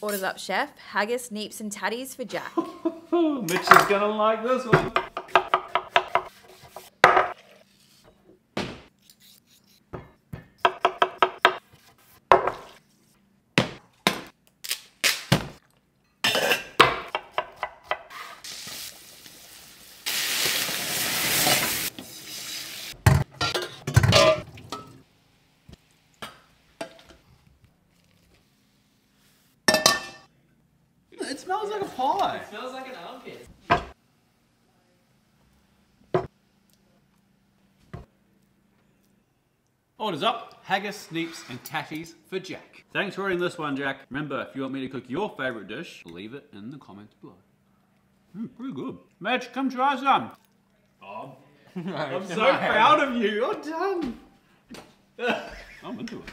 Orders up, chef. Haggis, neeps, and tatties for Jack. Mitch is gonna like this one. It smells like a pie. It smells like an armpit. Orders up, haggis, neeps, and tatties for Jack. Thanks for ordering this one, Jack. Remember, if you want me to cook your favourite dish, leave it in the comments below. Mm, pretty good. Mitch, come try some. Oh, I'm so proud of you. You're done. I'm into it.